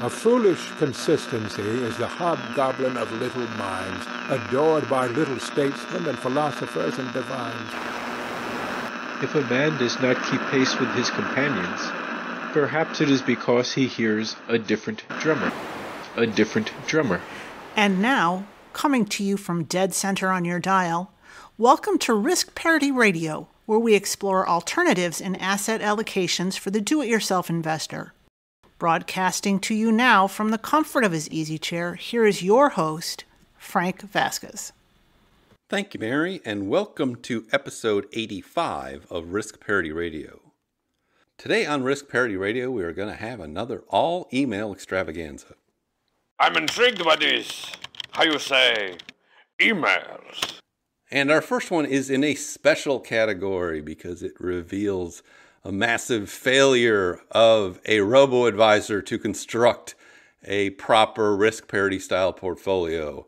A foolish consistency is the hobgoblin of little minds, adored by little statesmen and philosophers and divines. If a man does not keep pace with his companions, perhaps it is because he hears a different drummer. A different drummer. And now, coming to you from dead center on your dial, welcome to Risk Parity Radio, where we explore alternatives in asset allocations for the do it yourself investor. Broadcasting to you now from the comfort of his easy chair, here is your host, Frank Vasquez. Thank you, Mary, and welcome to episode 85 of Risk Parity Radio. Today on Risk Parity Radio, we are going to have another all email extravaganza. I'm intrigued by this. How you say, emails. And our first one is in a special category because it reveals a massive failure of a robo advisor to construct a proper risk parity style portfolio.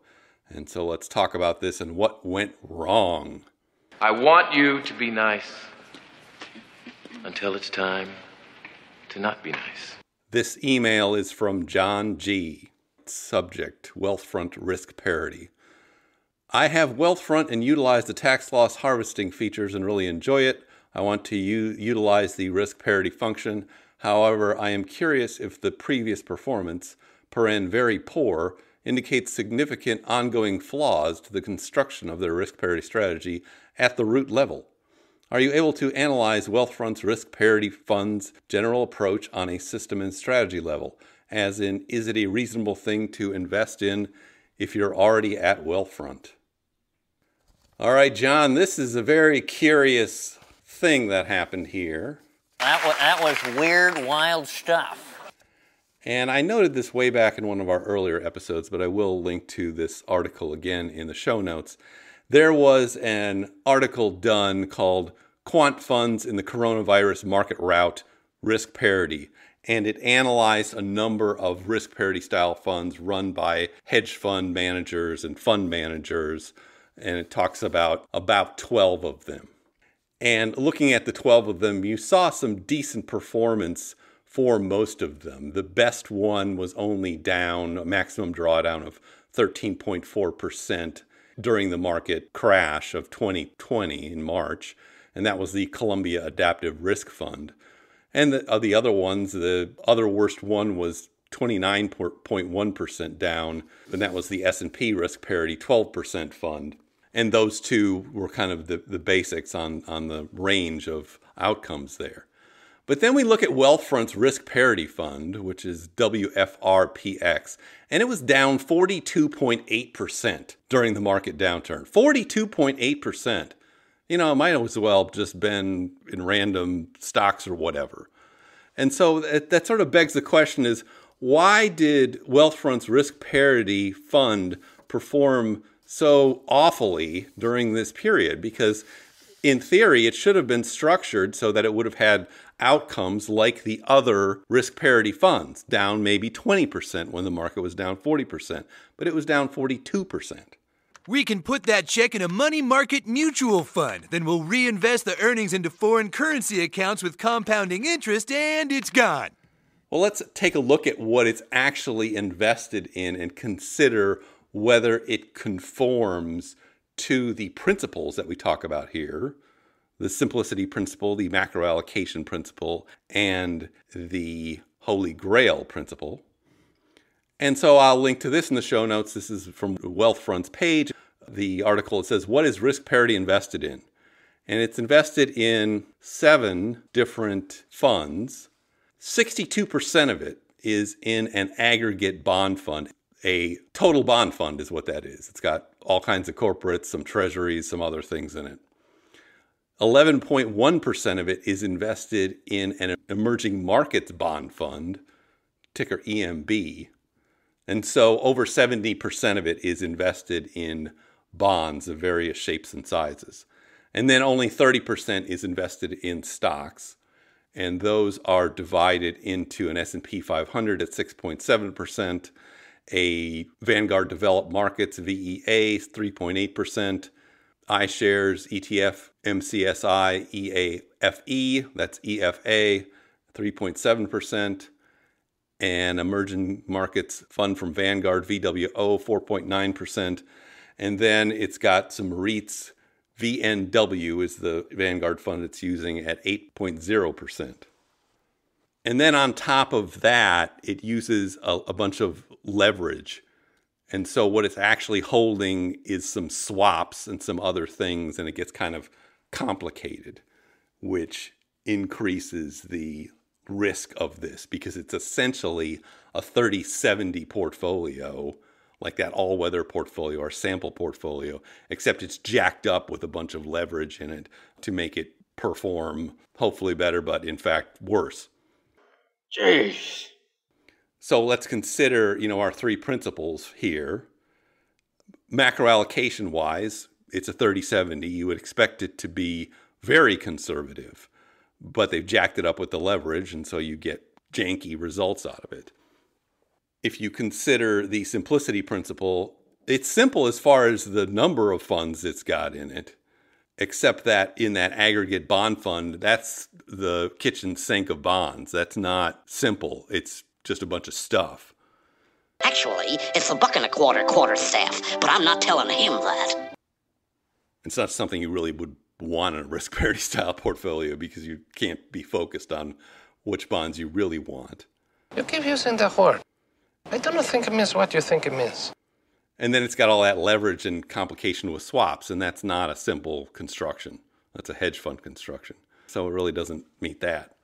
And so let's talk about this and what went wrong. I want you to be nice until it's time to not be nice. This email is from Jon G. Subject Wealthfront Risk Parity. I have Wealthfront and utilize the tax loss harvesting features and really enjoy it. I want to utilize the risk parity function. However, I am curious if the previous performance, paren very poor, indicates significant ongoing flaws to the construction of their risk parity strategy at the root level. Are you able to analyze Wealthfront's risk parity fund's general approach on a system and strategy level? As in, is it a reasonable thing to invest in if you're already at Wealthfront? All right, Jon, this is a very curious thing that happened here. That was, that was weird, wild stuff. And I noted this way back in one of our earlier episodes, but I will link to this article again in the show notes. There was an article done called Quant Funds in the Coronavirus Market Rout Risk Parity, and it analyzed a number of risk parity style funds run by hedge fund managers and fund managers, and it talks about about 12 of them. And looking at the 12 of them, you saw some decent performance for most of them. The best one was only down a maximum drawdown of 13.4% during the market crash of 2020 in March, and that was the Columbia Adaptive Risk Fund. And the, uh, the other ones, the other worst one was 29.1% down, and that was the S&P Risk Parity 12% fund. And those two were kind of the, the basics on, on the range of outcomes there. But then we look at Wealthfront's Risk Parity Fund, which is WFRPX, and it was down 42.8% during the market downturn. 42.8%. You know, it might as well just been in random stocks or whatever. And so that, that sort of begs the question is why did Wealthfront's Risk Parity Fund perform so awfully during this period? Because in theory, it should have been structured so that it would have had outcomes like the other risk parity funds, down maybe 20% when the market was down 40%, but it was down 42%. We can put that check in a money market mutual fund. Then we'll reinvest the earnings into foreign currency accounts with compounding interest, and it's gone. Well, let's take a look at what it's actually invested in and consider whether it conforms to the principles that we talk about here the simplicity principle, the macro allocation principle, and the holy grail principle. And so I'll link to this in the show notes. This is from Wealthfront's page. The article it says, What is risk parity invested in? And it's invested in seven different funds. 62% of it is in an aggregate bond fund. A total bond fund is what that is. It's got all kinds of corporates, some treasuries, some other things in it. 11.1% of it is invested in an emerging markets bond fund, ticker EMB. And so over 70% of it is invested in bonds of various shapes and sizes. And then only 30% is invested in stocks. And those are divided into an S&P 500 at 6.7%, a Vanguard Developed Markets VEA 3.8%, iShares ETF MSCI EAFE, that's EFA, 3.7%, and emerging markets fund from Vanguard VWO 4.9%. And then it's got some REITs. VNW is the Vanguard fund it's using at 8.0%. And then on top of that, it uses a, a bunch of leverage. And so what it's actually holding is some swaps and some other things, and it gets kind of complicated, which increases the risk of this because it's essentially a 30 70 portfolio, like that all weather portfolio or sample portfolio, except it's jacked up with a bunch of leverage in it to make it perform hopefully better, but in fact worse. Jeez. So let's consider, you know, our three principles here. Macro allocation wise, it's a 30-70. You would expect it to be very conservative, but they've jacked it up with the leverage, and so you get janky results out of it. If you consider the simplicity principle, it's simple as far as the number of funds it's got in it, except that in that aggregate bond fund, that's the kitchen sink of bonds. That's not simple. It's just a bunch of stuff. Actually, it's a buck and a quarter quarter staff, but I'm not telling him that. It's not something you really would want in a risk parity style portfolio because you can't be focused on which bonds you really want. You keep using the word. I don't think it means what you think it means. And then it's got all that leverage and complication with swaps, and that's not a simple construction. That's a hedge fund construction. So it really doesn't meet that.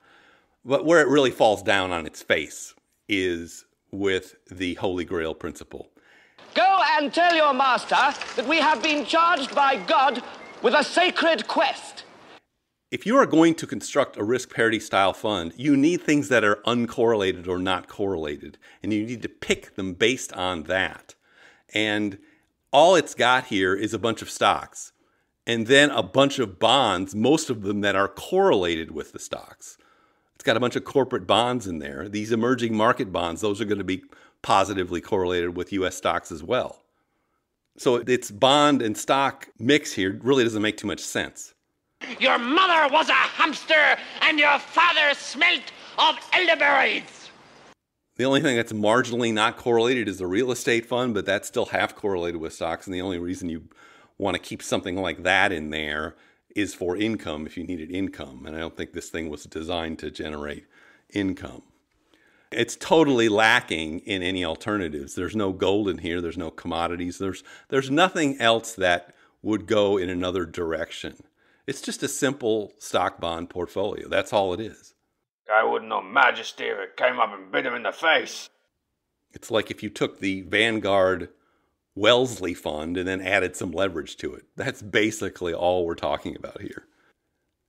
But where it really falls down on its face is with the Holy Grail principle. Go and tell your master that we have been charged by God with a sacred quest. If you are going to construct a risk parity style fund, you need things that are uncorrelated or not correlated, and you need to pick them based on that. And all it's got here is a bunch of stocks and then a bunch of bonds, most of them that are correlated with the stocks. It's got a bunch of corporate bonds in there. These emerging market bonds, those are going to be positively correlated with US stocks as well. So its bond and stock mix here really doesn't make too much sense. Your mother was a hamster and your father smelt of elderberries. The only thing that's marginally not correlated is the real estate fund, but that's still half correlated with stocks. And the only reason you want to keep something like that in there is for income if you needed income. And I don't think this thing was designed to generate income. It's totally lacking in any alternatives. There's no gold in here, there's no commodities, there's there's nothing else that would go in another direction. It's just a simple stock bond portfolio. That's all it is. Guy wouldn't know majesty if it came up and bit him in the face. It's like if you took the Vanguard Wellesley fund and then added some leverage to it. That's basically all we're talking about here.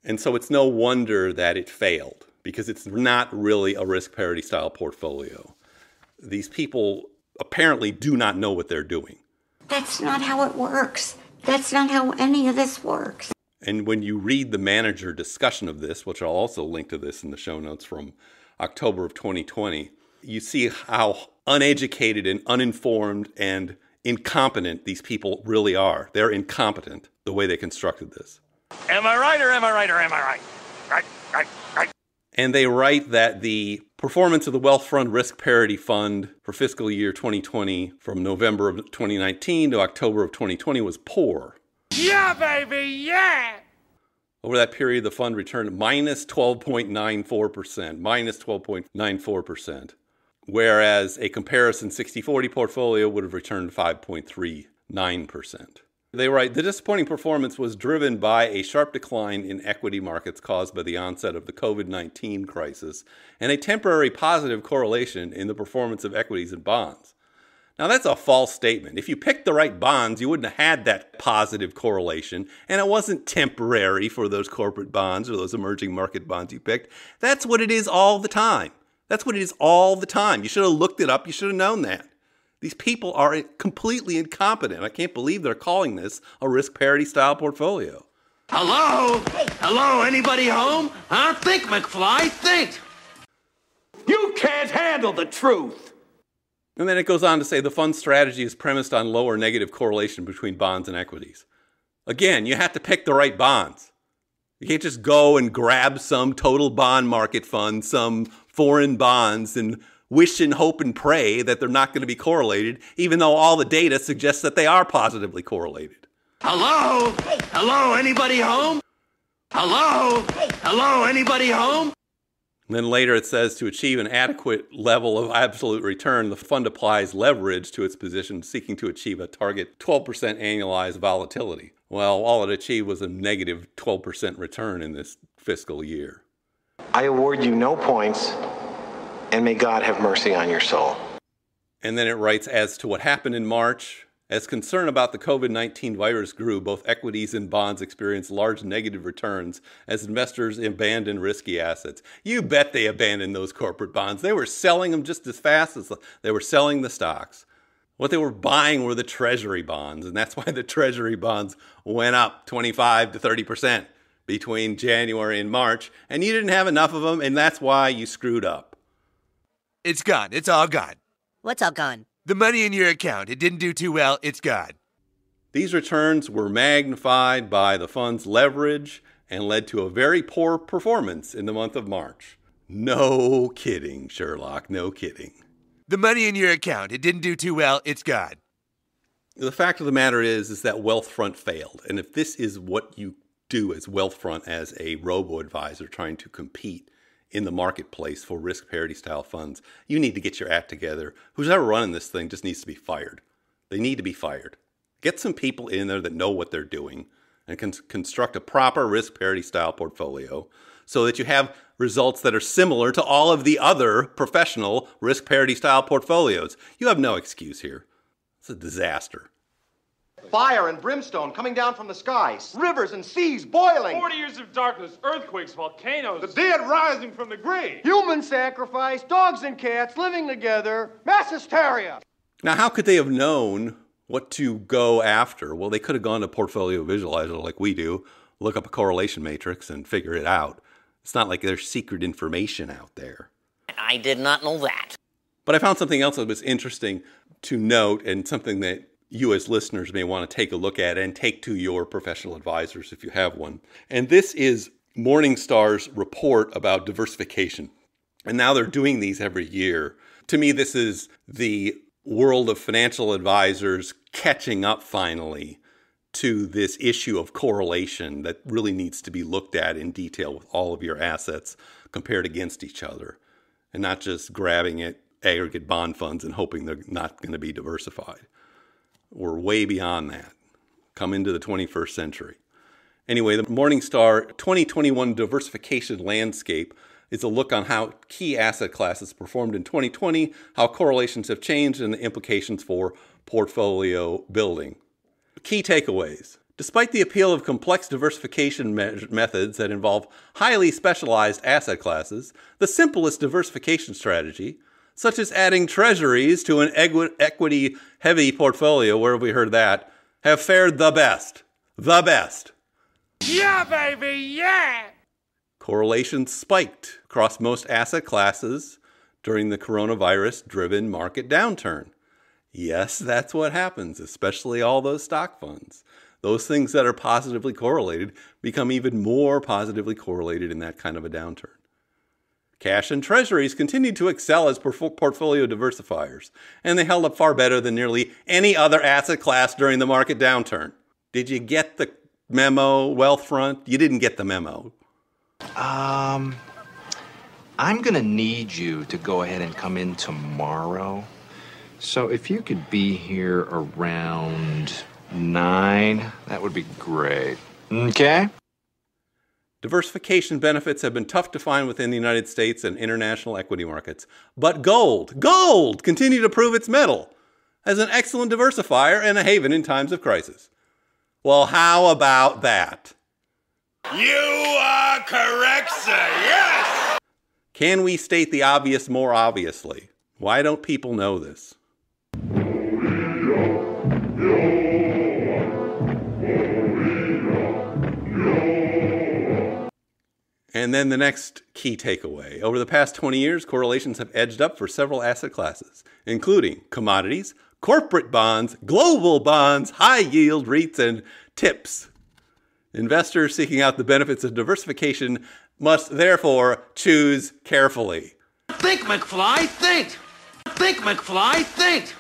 And so it's no wonder that it failed because it's not really a risk parity style portfolio. These people apparently do not know what they're doing. That's not how it works. That's not how any of this works. And when you read the manager discussion of this, which I'll also link to this in the show notes from October of 2020, you see how uneducated and uninformed and incompetent these people really are. They're incompetent the way they constructed this. Am I right or am I right or am I right? Right, right, right. And they write that the performance of the Wealthfront Risk Parity Fund for fiscal year 2020 from November of 2019 to October of 2020 was poor. Yeah, baby, yeah! Over that period, the fund returned minus 12.94%, minus 12.94%, whereas a comparison 60 40 portfolio would have returned 5.39%. They write the disappointing performance was driven by a sharp decline in equity markets caused by the onset of the COVID 19 crisis and a temporary positive correlation in the performance of equities and bonds. Now, that's a false statement. If you picked the right bonds, you wouldn't have had that positive correlation, and it wasn't temporary for those corporate bonds or those emerging market bonds you picked. That's what it is all the time. That's what it is all the time. You should have looked it up, you should have known that. These people are completely incompetent. I can't believe they're calling this a risk parity style portfolio. Hello? Hello? Anybody home? Huh? Think, McFly, think! You can't handle the truth! And then it goes on to say the fund strategy is premised on lower negative correlation between bonds and equities. Again, you have to pick the right bonds. You can't just go and grab some total bond market fund, some foreign bonds, and wish and hope and pray that they're not going to be correlated, even though all the data suggests that they are positively correlated. Hello? Hello? Anybody home? Hello? Hello? Anybody home? And then later it says to achieve an adequate level of absolute return, the fund applies leverage to its position, seeking to achieve a target 12% annualized volatility. Well, all it achieved was a negative 12% return in this fiscal year. I award you no points, and may God have mercy on your soul. And then it writes as to what happened in March, as concern about the COVID 19 virus grew, both equities and bonds experienced large negative returns as investors abandoned risky assets. You bet they abandoned those corporate bonds. They were selling them just as fast as they were selling the stocks. What they were buying were the treasury bonds, and that's why the treasury bonds went up 25 to 30% between January and March, and you didn't have enough of them, and that's why you screwed up. It's gone. It's all gone. What's all gone? The money in your account. It didn't do too well. It's gone. These returns were magnified by the fund's leverage and led to a very poor performance in the month of March. No kidding, Sherlock. No kidding. The money in your account. It didn't do too well. It's gone. The fact of the matter is, is that Wealthfront failed. And if this is what you do as Wealthfront as a robo advisor trying to compete in the marketplace for risk parity style funds. You need to get your act together. Who's ever running this thing just needs to be fired. They need to be fired. Get some people in there that know what they're doing and can construct a proper risk parity style portfolio so that you have results that are similar to all of the other professional risk parity style portfolios. You have no excuse here. It's a disaster. Fire and brimstone coming down from the skies, rivers and seas boiling. Forty years of darkness, earthquakes, volcanoes. The dead rising from the grave. Human sacrifice, dogs and cats living together, mass hysteria. Now, how could they have known what to go after? Well, they could have gone to Portfolio Visualizer like we do, look up a correlation matrix and figure it out. It's not like there's secret information out there. I did not know that. But I found something else that was interesting to note and something that you as listeners may want to take a look at and take to your professional advisors if you have one. And this is Morningstar's report about diversification. And now they're doing these every year. To me, this is the world of financial advisors catching up finally to this issue of correlation that really needs to be looked at in detail with all of your assets compared against each other and not just grabbing at aggregate bond funds and hoping they're not going to be diversified. We're way beyond that. Come into the 21st century. Anyway, the Morningstar 2021 diversification landscape is a look on how key asset classes performed in 2020, how correlations have changed, and the implications for portfolio building. Key takeaways. Despite the appeal of complex diversification me- methods that involve highly specialized asset classes, the simplest diversification strategy, such as adding treasuries to an equity heavy portfolio, where have we heard that, have fared the best. The best. Yeah, baby, yeah! Correlations spiked across most asset classes during the coronavirus driven market downturn. Yes, that's what happens, especially all those stock funds. Those things that are positively correlated become even more positively correlated in that kind of a downturn. Cash and treasuries continued to excel as portfolio diversifiers, and they held up far better than nearly any other asset class during the market downturn. Did you get the memo, Wealthfront? You didn't get the memo. Um, I'm going to need you to go ahead and come in tomorrow. So if you could be here around nine, that would be great. Okay? Diversification benefits have been tough to find within the United States and international equity markets. But gold, gold, continue to prove its mettle as an excellent diversifier and a haven in times of crisis. Well, how about that? You are correct, sir. Yes! Can we state the obvious more obviously? Why don't people know this? And then the next key takeaway. Over the past 20 years, correlations have edged up for several asset classes, including commodities, corporate bonds, global bonds, high yield REITs, and TIPS. Investors seeking out the benefits of diversification must therefore choose carefully. Think, McFly, think! Think, McFly, think!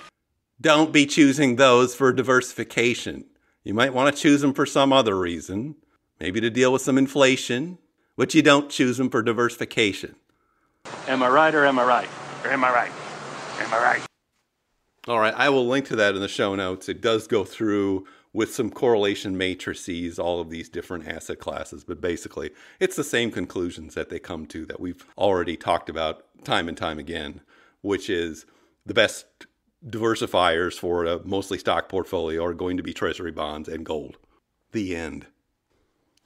Don't be choosing those for diversification. You might want to choose them for some other reason, maybe to deal with some inflation, but you don't choose them for diversification. Am I right or am I right? Or am I right? Am I right? All right, I will link to that in the show notes. It does go through with some correlation matrices, all of these different asset classes, but basically it's the same conclusions that they come to that we've already talked about time and time again, which is the best diversifiers for a mostly stock portfolio are going to be treasury bonds and gold. The end.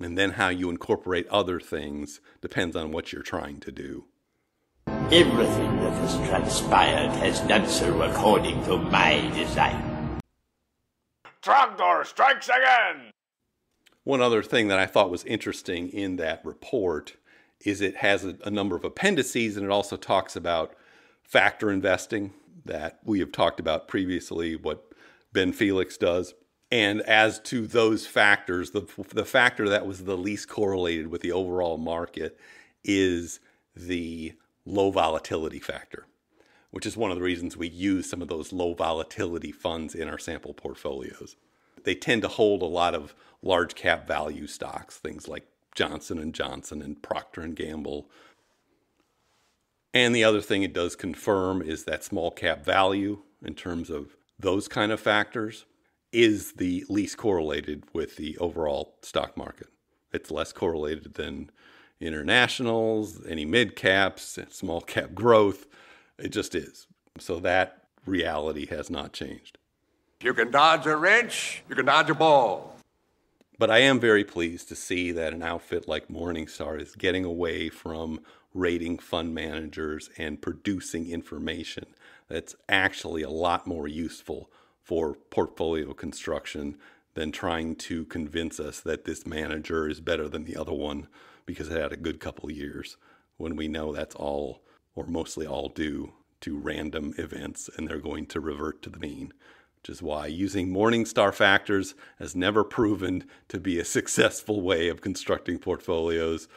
And then how you incorporate other things depends on what you're trying to do. Everything that has transpired has done so according to my design. Trogdor strikes again! One other thing that I thought was interesting in that report is it has a, a, number of appendices and it also talks about factor investing that we have talked about previously, what Ben Felix does. And as to those factors, the, the factor that was the least correlated with the overall market is the low volatility factor, which is one of the reasons we use some of those low volatility funds in our sample portfolios. They tend to hold a lot of large cap value stocks, things like Johnson and Johnson and Procter and Gamble. And the other thing it does confirm is that small cap value in terms of those kind of factors is the least correlated with the overall stock market. It's less correlated than internationals, any mid caps, small cap growth. It just is. So that reality has not changed. You can dodge a wrench, you can dodge a ball. But I am very pleased to see that an outfit like Morningstar is getting away from rating fund managers and producing information that's actually a lot more useful for portfolio construction than trying to convince us that this manager is better than the other one because it had a good couple years when we know that's all or mostly all due to random events and they're going to revert to the mean which is why using Morningstar factors has never proven to be a successful way of constructing portfolios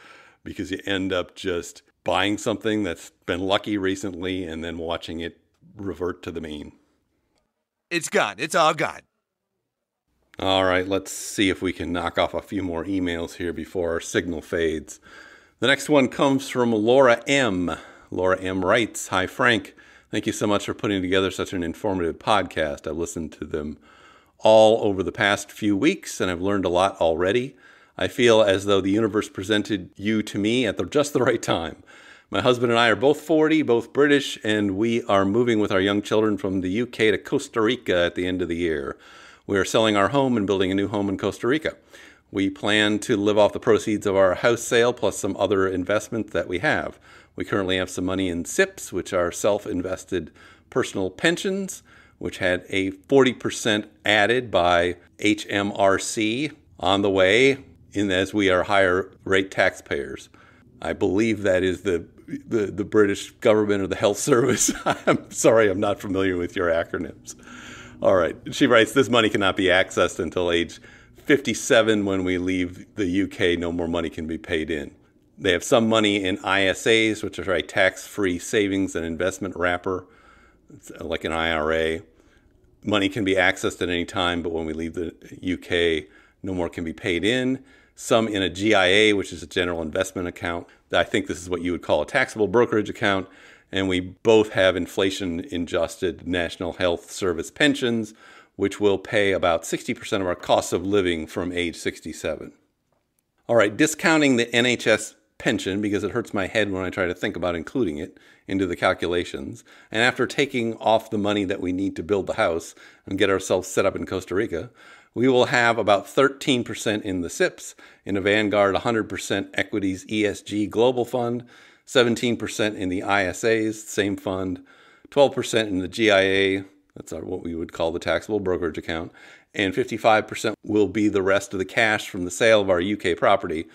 because you end up just buying something that's been lucky recently and then watching it revert to the mean. It's gone. It's all gone. All right, let's see if we can knock off a few more emails here before our signal fades. The next one comes from Laura M. Laura M writes Hi, Frank. Thank you so much for putting together such an informative podcast. I've listened to them all over the past few weeks and I've learned a lot already. I feel as though the universe presented you to me at the, just the right time. My husband and I are both 40, both British, and we are moving with our young children from the UK to Costa Rica at the end of the year. We are selling our home and building a new home in Costa Rica. We plan to live off the proceeds of our house sale plus some other investments that we have. We currently have some money in SIPPs, which are self invested personal pensions, which had a 40% added by HMRC on the way, in as we are higher rate taxpayers. I believe that is the, the, the British government or the health service. I'm sorry, I'm not familiar with your acronyms. All right. She writes this money cannot be accessed until age 57 when we leave the UK. No more money can be paid in. They have some money in ISAs, which are a tax free savings and investment wrapper, it's like an IRA. Money can be accessed at any time, but when we leave the UK, no more can be paid in. Some in a GIA, which is a general investment account. I think this is what you would call a taxable brokerage account. And we both have inflation adjusted National Health Service pensions, which will pay about 60% of our cost of living from age 67. All right, discounting the NHS pension because it hurts my head when I try to think about including it into the calculations. And after taking off the money that we need to build the house and get ourselves set up in Costa Rica, we will have about 13% in the SIPPs, in a Vanguard 100% equities ESG global fund, 17% in the ISAs, same fund, 12% in the GIA, that's what we would call the taxable brokerage account, and 55% will be the rest of the cash from the sale of our UK property,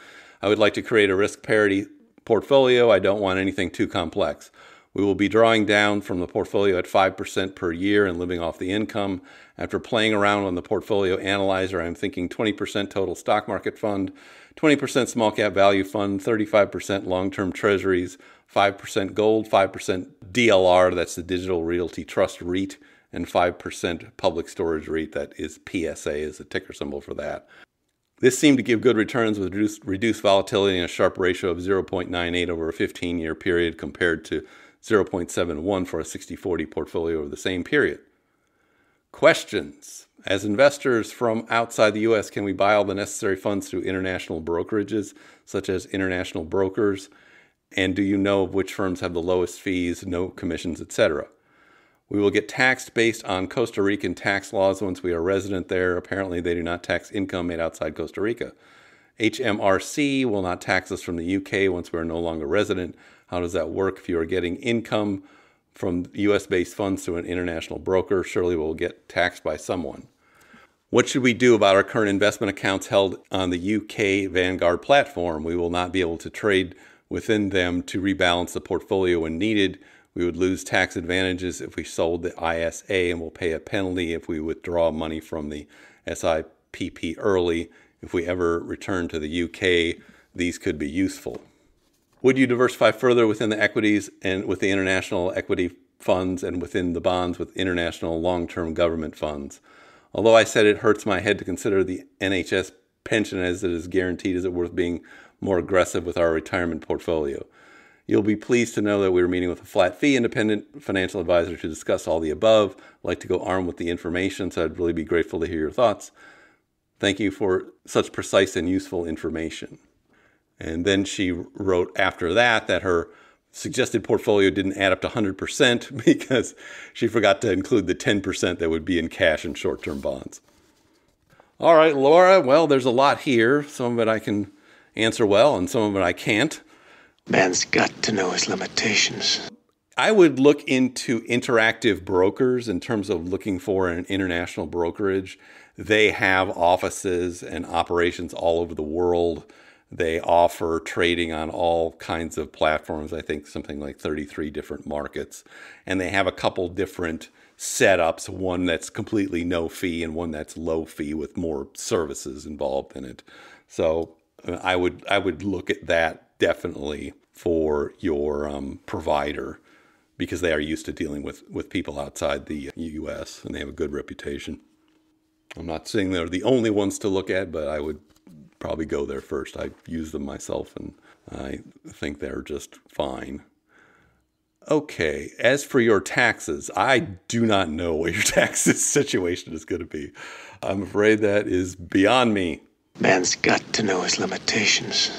I would like to create a risk parity portfolio. I don't want anything too complex. We will be drawing down from the portfolio at 5% per year and living off the income. After playing around on the portfolio analyzer, I'm thinking 20% total stock market fund, 20% small cap value fund, 35% long term treasuries, 5% gold, 5% DLR, that's the Digital Realty Trust REIT, and 5% public storage REIT, that is PSA, is the ticker symbol for that. This seemed to give good returns with reduced, reduced volatility and a Sharpe ratio of 0.98 over a 15 year period compared to 0.71 for a 60 40 portfolio over the same period. Questions As investors from outside the U.S., can we buy all the necessary funds through international brokerages, such as international brokers? And do you know which firms have the lowest fees, no commissions, etc.? We will get taxed based on Costa Rican tax laws once we are resident there. Apparently, they do not tax income made outside Costa Rica. HMRC will not tax us from the UK once we are no longer resident. How does that work? If you are getting income from US based funds to an international broker, surely we'll get taxed by someone. What should we do about our current investment accounts held on the UK Vanguard platform? We will not be able to trade within them to rebalance the portfolio when needed. We would lose tax advantages if we sold the ISA and will pay a penalty if we withdraw money from the SIPP early. If we ever return to the UK, these could be useful. Would you diversify further within the equities and with the international equity funds and within the bonds with international long term government funds? Although I said it hurts my head to consider the NHS pension as it is guaranteed, is it worth being more aggressive with our retirement portfolio? You'll be pleased to know that we are meeting with a flat fee independent financial advisor to discuss all the above. I'd like to go armed with the information, so I'd really be grateful to hear your thoughts. Thank you for such precise and useful information. And then she wrote after that that her suggested portfolio didn't add up to 100% because she forgot to include the 10% that would be in cash and short term bonds. All right, Laura, well, there's a lot here. Some of it I can answer well, and some of it I can't. Man's got to know his limitations. I would look into interactive brokers in terms of looking for an international brokerage. They have offices and operations all over the world. They offer trading on all kinds of platforms, I think something like 33 different markets. And they have a couple different setups one that's completely no fee and one that's low fee with more services involved in it. So I would I would look at that definitely for your um, provider because they are used to dealing with, with people outside the U.S. and they have a good reputation. I'm not saying they're the only ones to look at, but I would probably go there first. I've used them myself and I think they're just fine. Okay, as for your taxes, I do not know what your taxes situation is going to be. I'm afraid that is beyond me. Man's got to know his limitations.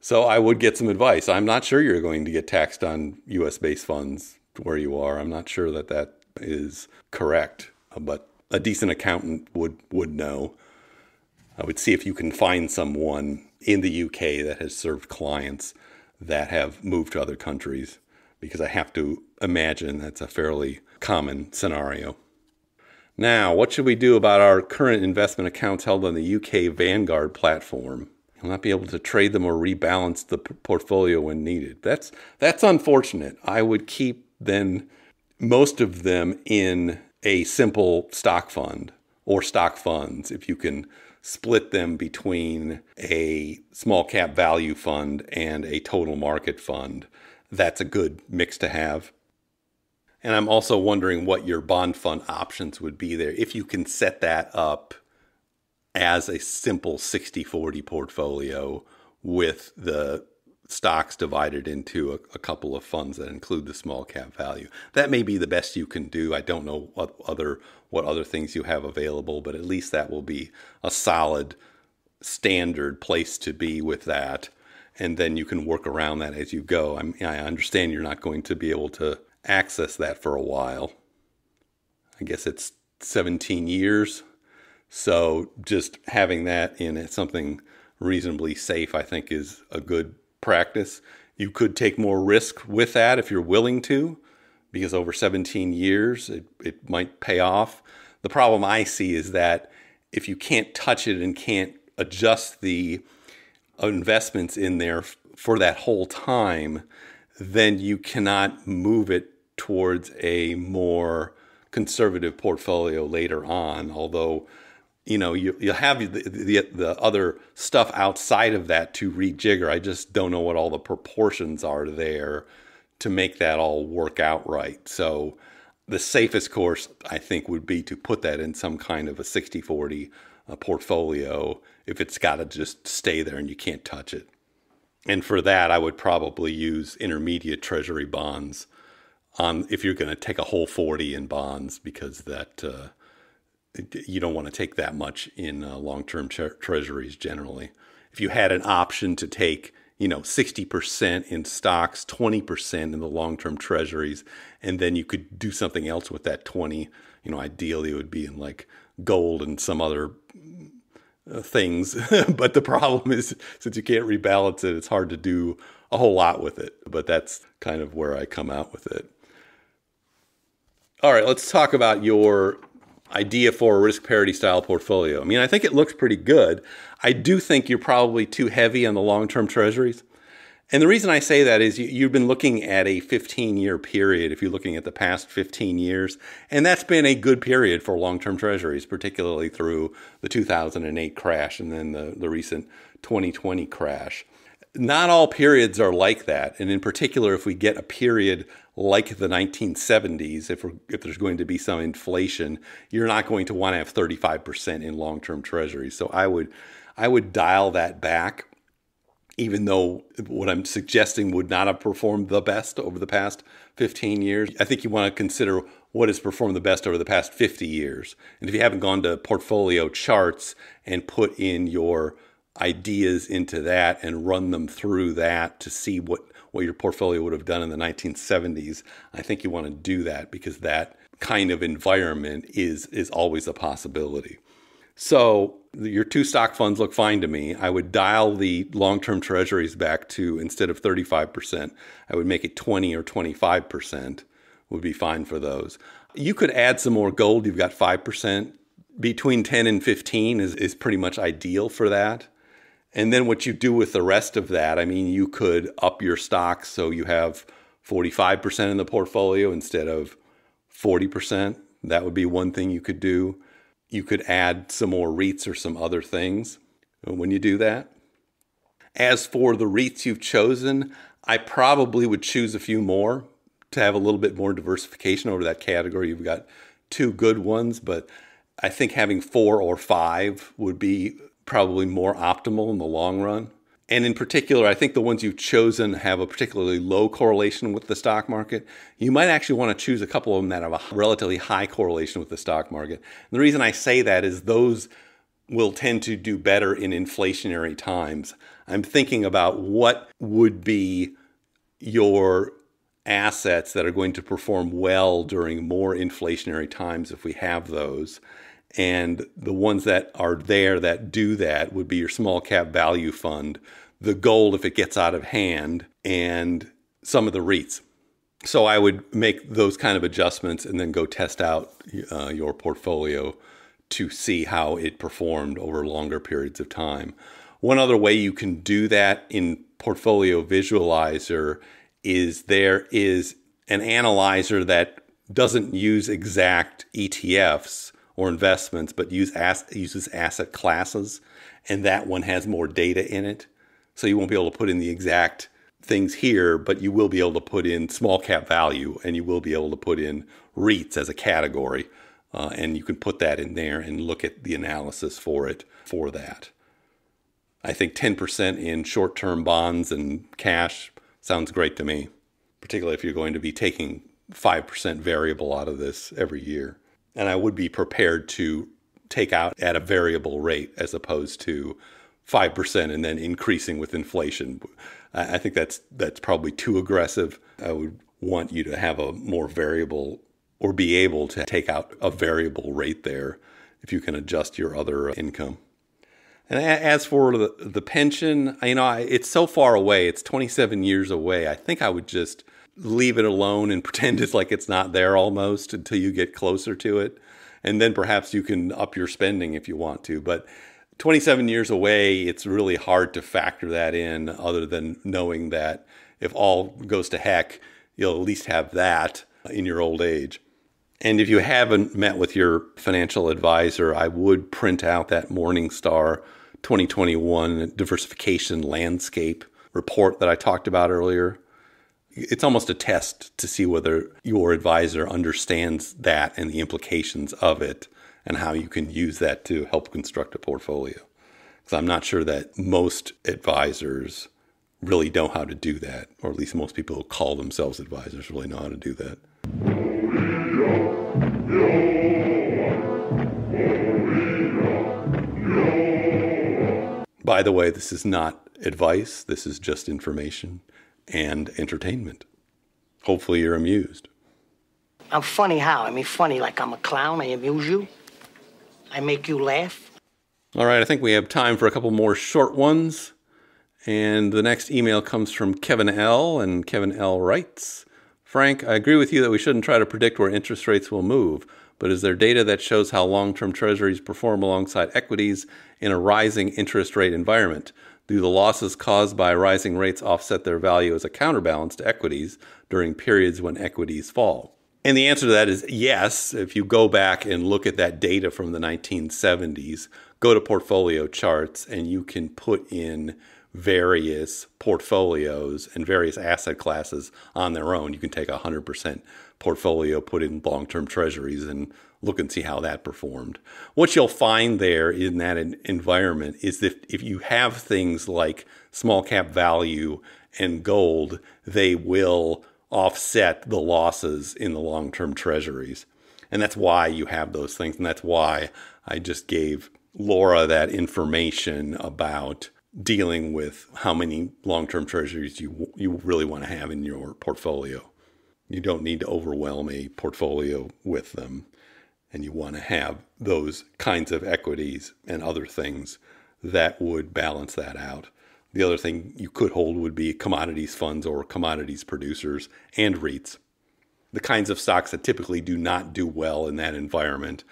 So I would get some advice. I'm not sure you're going to get taxed on US based funds where you are. I'm not sure that that is correct, but a decent accountant would, would know. I would see if you can find someone in the UK that has served clients that have moved to other countries, because I have to imagine that's a fairly common scenario. Now, what should we do about our current investment accounts held on the UK Vanguard platform? will not be able to trade them or rebalance the portfolio when needed. That's that's unfortunate. I would keep then most of them in a simple stock fund or stock funds if you can split them between a small cap value fund and a total market fund. That's a good mix to have. And I'm also wondering what your bond fund options would be there if you can set that up as a simple 60 40 portfolio with the stocks divided into a, a, couple of funds that include the small cap value. That may be the best you can do. I don't know what other what other things you have available, but at least that will be a solid standard place to be with that. And then you can work around that as you go. I'm, I understand you're not going to be able to access that for a while. I guess it's 17 years so just having that in something reasonably safe, I think, is a good practice. You could take more risk with that if you're willing to, because over 17 years, it, it might pay off. The problem I see is that if you can't touch it and can't adjust the investments in there for that whole time, then you cannot move it towards a more conservative portfolio later on. Although you know, you, you'll have the, the, the other stuff outside of that to rejigger. I just don't know what all the proportions are there to make that all work out right. So the safest course, I think, would be to put that in some kind of a 60 40 uh, portfolio if it's got to just stay there and you can't touch it. And for that, I would probably use intermediate treasury bonds on if you're going to take a whole 40 in bonds because that. Uh, you don't want to take that much in uh, long-term tre- treasuries generally. If you had an option to take, you know, 60% in stocks, 20% in the long-term treasuries, and then you could do something else with that 20, you know, ideally it would be in like gold and some other uh, things. but the problem is since you can't rebalance it, it's hard to do a whole lot with it. But that's kind of where I come out with it. All right, let's talk about your idea for a risk parity style portfolio. I mean, I think it looks pretty good. I do think you're probably too heavy on the long term treasuries. And the reason I say that is you, have been looking at a 15 year period, if you're looking at the past 15 years, and that's been a good period for long term treasuries, particularly through the 2008 crash and then the, the recent 2020 crash. Not all periods are like that. And in particular, if we get a period like the 1970s, if, if there's going to be some inflation, you're not going to want to have 35% in long-term treasuries. So I would, I would dial that back, even though what I'm suggesting would not have performed the best over the past 15 years. I think you want to consider what has performed the best over the past 50 years. And if you haven't gone to portfolio charts and put in your ideas into that and run them through that to see what what your portfolio would have done in the 1970s, I think you want to do that because that kind of environment is is always a possibility. So your two stock funds look fine to me. I would dial the long-term treasuries back to instead of 35%, I would make it 20 or 25% would be fine for those. You could add some more gold. You've got 5%. Between 10 and 15 is, is pretty much ideal for that. And then what you do with the rest of that, I mean, you could up your stocks so you have 45% in the portfolio instead of 40%. That would be one thing you could do. You could add some more REITs or some other things when you do that. As for the REITs you've chosen, I probably would choose a few more to have a little bit more diversification over that category. You've got two good ones, but I think having four or five would be probably more optimal in the long run. And in particular, I think the ones you've chosen have a particularly low correlation with the stock market. You might actually want to choose a couple of them that have a relatively high correlation with the stock market. And the reason I say that is those will tend to do better in inflationary times. I'm thinking about what would be your assets that are going to perform well during more inflationary times if we have those. And the ones that are there that do that would be your small cap value fund, the gold if it gets out of hand, and some of the REITs. So I would make those kind of adjustments and then go test out uh, your portfolio to see how it performed over longer periods of time. One other way you can do that in Portfolio Visualizer is there is an analyzer that doesn't use exact ETFs or investments, but use as, uses asset classes, and that one has more data in it. So you won't be able to put in the exact things here, but you will be able to put in small cap value, and you will be able to put in REITs as a category, uh, and you can put that in there and look at the analysis for it for that. I think 10% in short term bonds and cash sounds great to me, particularly if you're going to be taking 5% variable out of this every year and I would be prepared to take out at a variable rate as opposed to five percent and then increasing with inflation. I think that's that's probably too aggressive. I would want you to have a more variable or be able to take out a variable rate there if you can adjust your other income. And as for the, the pension, you know, it's so far away. It's 27 years away. I think I would just leave it alone and pretend it's like it's not there almost until you get closer to it. And then perhaps you can up your spending if you want to. But 27 years away, it's really hard to factor that in other than knowing that if all goes to heck, you'll at least have that in your old age. And if you haven't met with your financial advisor, I would print out that Morningstar 2021 diversification landscape report that I talked about earlier. It's almost a test to see whether your advisor understands that and the implications of it and how you can use that to help construct a portfolio. Because I'm not sure that most advisors really know how to do that, or at least most people who call themselves advisors really know how to do that. By the way, this is not advice, this is just information and entertainment. Hopefully, you're amused. I'm funny how? I mean, funny like I'm a clown. I amuse you. I make you laugh. All right, I think we have time for a couple more short ones. And the next email comes from Kevin L. And Kevin L. writes Frank, I agree with you that we shouldn't try to predict where interest rates will move, but is there data that shows how long term treasuries perform alongside equities in a rising interest rate environment? Do the losses caused by rising rates offset their value as a counterbalance to equities during periods when equities fall? And the answer to that is yes. If you go back and look at that data from the 1970s, go to portfolio charts, and you can put in various portfolios and various asset classes on their own. You can take a 100% portfolio, put in long term treasuries, and look and see how that performed. What you'll find there in that environment is that if you have things like small cap value and gold, they will offset the losses in the long term treasuries. And that's why you have those things. And that's why I just gave Laura that information about dealing with how many long term treasuries you, you really want to have in your portfolio. You don't need to overwhelm a portfolio with them. And you want to have those kinds of equities and other things that would balance that out. The other thing you could hold would be commodities funds or commodities producers and REITs. The kinds of stocks that typically do not do well in that environment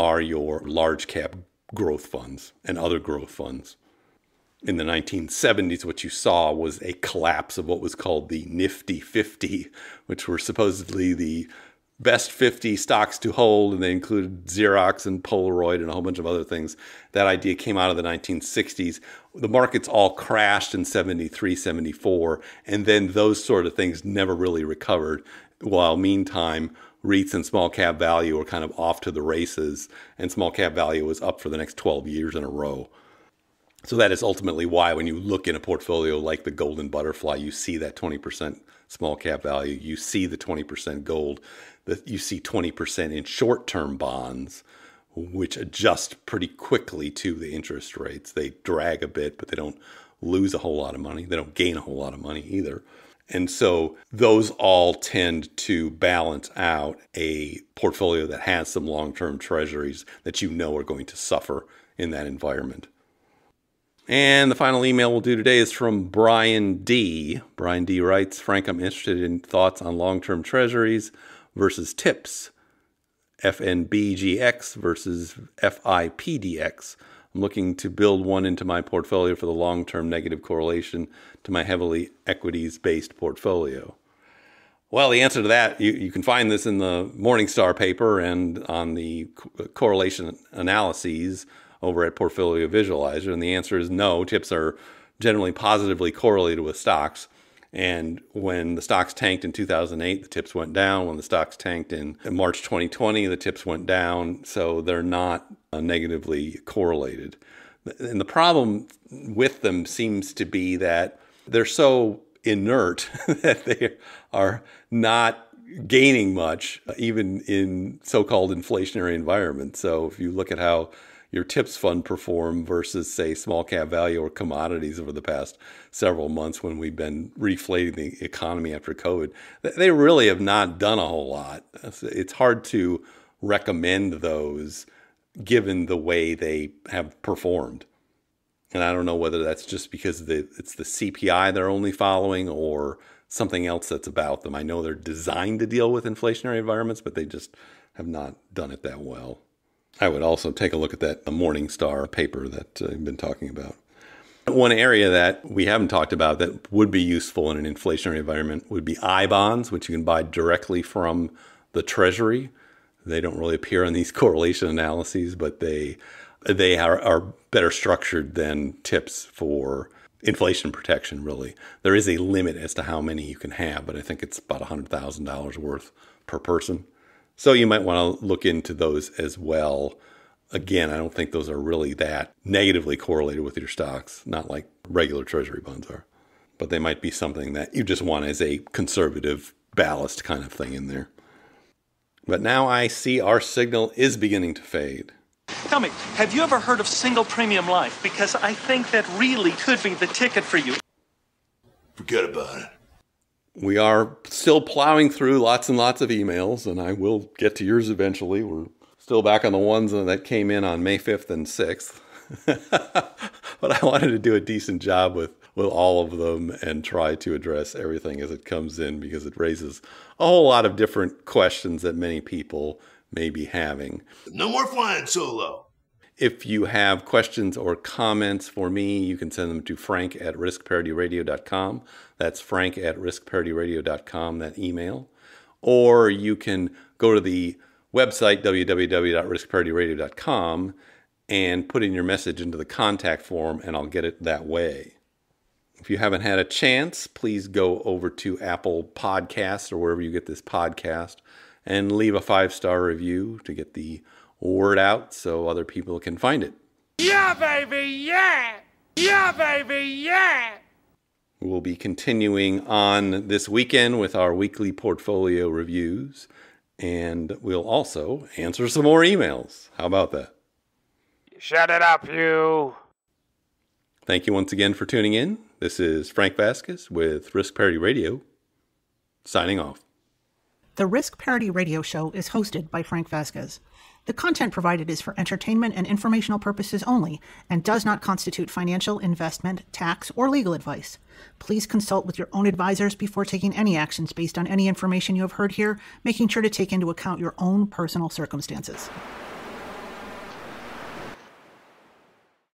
are your large cap growth funds and other growth funds. In the 1970s, what you saw was a collapse of what was called the Nifty 50, which were supposedly the best 50 stocks to hold, and they included Xerox and Polaroid and a whole bunch of other things. That idea came out of the 1960s. The markets all crashed in 73, 74, and then those sort of things never really recovered. While meantime, REITs and small cap value were kind of off to the races, and small cap value was up for the next 12 years in a row. So that is ultimately why when you look in a portfolio like the Golden Butterfly, you see that 20% small cap value, you see the 20% gold that you see 20% in short term bonds, which adjust pretty quickly to the interest rates. They drag a bit, but they don't lose a whole lot of money. They don't gain a whole lot of money either. And so those all tend to balance out a portfolio that has some long term treasuries that you know are going to suffer in that environment. And the final email we'll do today is from Brian D. Brian D writes Frank, I'm interested in thoughts on long term treasuries versus TIPS, FNBGX versus FIPDX. I'm looking to build one into my portfolio for the long term negative correlation to my heavily equities based portfolio. Well, the answer to that, you, you can find this in the Morningstar paper and on the correlation analyses over at Portfolio Visualizer. And the answer is no, TIPS are generally positively correlated with stocks. And when the stocks tanked in 2008, the TIPS went down. When the stocks tanked in March 2020, the TIPS went down. So they're not uh, negatively correlated. And the problem with them seems to be that they're so inert that they are not gaining much, even in so called inflationary environments. So if you look at how your TIPS fund perform versus say small cap value or commodities over the past several months when we've been reflating the economy after covid. They really have not done a whole lot. It's hard to recommend those given the way they have performed. And i don't know whether that's just because it's the cpi they're only following or something else that's about them. I know they're designed to deal with inflationary environments but they just have not done it that well I would also take a look at that Morningstar paper that uh, I've been talking about. One area that we haven't talked about that would be useful in an inflationary environment would be I bonds, which you can buy directly from the Treasury. They don't really appear in these correlation analyses, but they they are, are better structured than TIPS for inflation protection. Really, there is a limit as to how many you can have, but I think it's about hundred thousand dollars worth per person. So you might want to look into those as well. Again, I don't think those are really that negatively correlated with your stocks, not like regular treasury bonds are. But they might be something that you just want as a conservative ballast kind of thing in there. But now I see our signal is beginning to fade. Tell me, have you ever heard of single premium life? Because I think that really could be the ticket for you. Forget about it. We are still plowing through lots and lots of emails, and I will get to yours eventually. We're still back on the ones that came in on May 5th and 6th. but I wanted to do a decent job with, with all of them and try to address everything as it comes in because it raises a whole lot of different questions that many people may be having. No more flying solo. If you have questions or comments for me, you can send them to frank at riskparityradio.com. That's frank at riskparityradio.com, that email. Or you can go to the website, www.riskparityradio.com, and put in your message into the contact form, and I'll get it that way. If you haven't had a chance, please go over to Apple Podcasts or wherever you get this podcast and leave a five star review to get the word out so other people can find it. Yeah, baby, yeah! Yeah, baby, yeah! We'll be continuing on this weekend with our weekly portfolio reviews, and we'll also answer some more emails. How about that? Shut it up, you! Thank you once again for tuning in. This is Frank Vasquez with Risk Parity Radio, signing off. The Risk Parity Radio Show is hosted by Frank Vasquez. The content provided is for entertainment and informational purposes only and does not constitute financial, investment, tax, or legal advice. Please consult with your own advisors before taking any actions based on any information you have heard here, making sure to take into account your own personal circumstances.